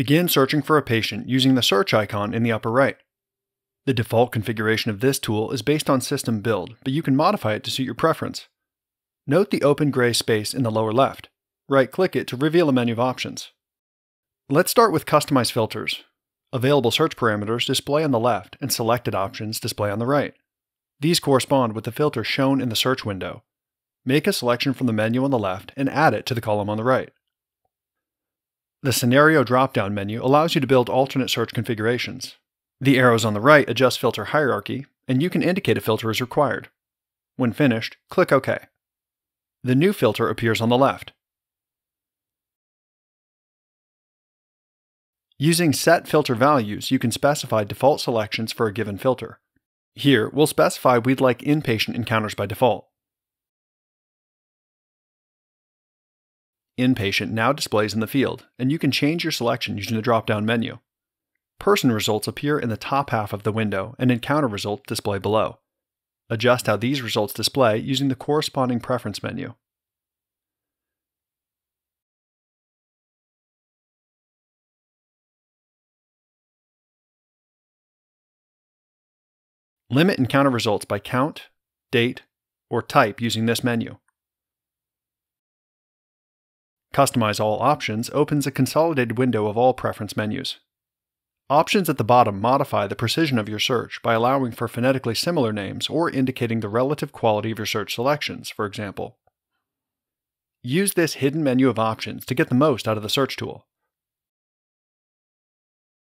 Begin searching for a patient using the search icon in the upper right. The default configuration of this tool is based on system build, but you can modify it to suit your preference. Note the open gray space in the lower left. Right-click it to reveal a menu of options. Let's start with Customize Filters. Available search parameters display on the left and selected options display on the right. These correspond with the filter shown in the search window. Make a selection from the menu on the left and add it to the column on the right. The Scenario drop-down menu allows you to build alternate search configurations. The arrows on the right adjust filter hierarchy, and you can indicate a filter is required. When finished, click OK. The new filter appears on the left. Using set filter values, you can specify default selections for a given filter. Here, we'll specify we'd like inpatient encounters by default. Inpatient now displays in the field, and you can change your selection using the drop-down menu. Person results appear in the top half of the window and encounter results display below. Adjust how these results display using the corresponding preference menu. Limit encounter results by count, date, or type using this menu. Customize All Options opens a consolidated window of all preference menus. Options at the bottom modify the precision of your search by allowing for phonetically similar names or indicating the relative quality of your search selections, for example. Use this hidden menu of options to get the most out of the search tool.